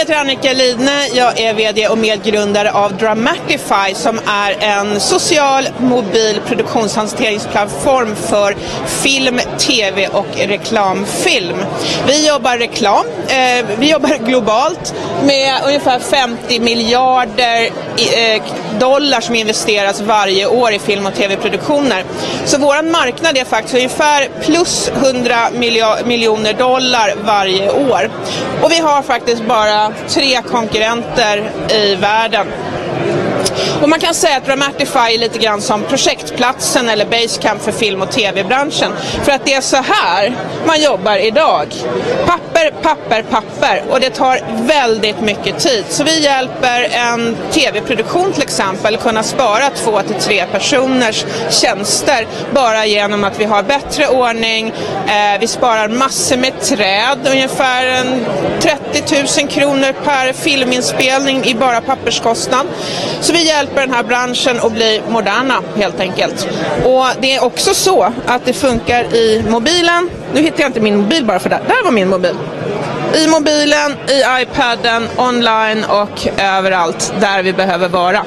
heter Annika Lidne, jag är VD och medgrundare av Dramatify som är en social mobil produktionshanteringsplattform för film, tv och reklamfilm. Vi jobbar reklam, eh, vi jobbar globalt med ungefär 50 miljarder eh, dollar som investeras varje år i film och tv-produktioner. Så vår marknad är faktiskt ungefär plus 100 miljoner dollar varje år. Och vi har faktiskt bara tre konkurrenter i världen. Och man kan säga att Dramatify är lite grann som projektplatsen eller basecamp för film och tv-branschen. För att det är så här man jobbar idag. Papper, papper, papper. Och det tar väldigt mycket tid. Så vi hjälper en tv-produktion till exempel kunna spara två till tre personers tjänster bara genom att vi har bättre ordning. Eh, vi sparar massor med träd, ungefär 30 000 kronor per filminspelning i bara papperskostnad. Så vi hjälper den här branschen att bli moderna helt enkelt. Och det är också så att det funkar i mobilen. Nu hittar jag inte min mobil bara för det. Där var min mobil. I mobilen, i iPaden, online och överallt där vi behöver vara.